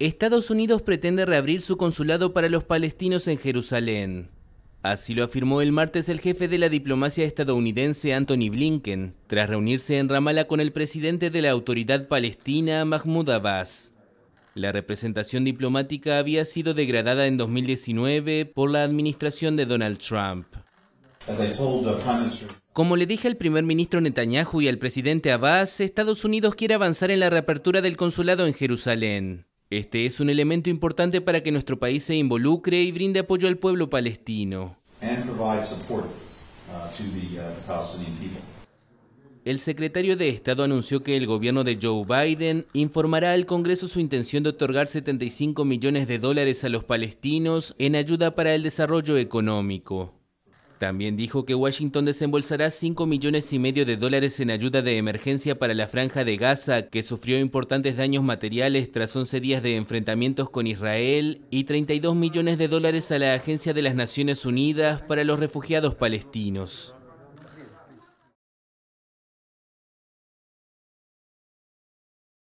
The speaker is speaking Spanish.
Estados Unidos pretende reabrir su consulado para los palestinos en Jerusalén. Así lo afirmó el martes el jefe de la diplomacia estadounidense Anthony Blinken, tras reunirse en Ramallah con el presidente de la autoridad palestina Mahmoud Abbas. La representación diplomática había sido degradada en 2019 por la administración de Donald Trump. Como le dije al primer ministro Netanyahu y al presidente Abbas, Estados Unidos quiere avanzar en la reapertura del consulado en Jerusalén. Este es un elemento importante para que nuestro país se involucre y brinde apoyo al pueblo palestino. El secretario de Estado anunció que el gobierno de Joe Biden informará al Congreso su intención de otorgar 75 millones de dólares a los palestinos en ayuda para el desarrollo económico. También dijo que Washington desembolsará 5 millones y medio de dólares en ayuda de emergencia para la franja de Gaza, que sufrió importantes daños materiales tras 11 días de enfrentamientos con Israel, y 32 millones de dólares a la Agencia de las Naciones Unidas para los Refugiados Palestinos.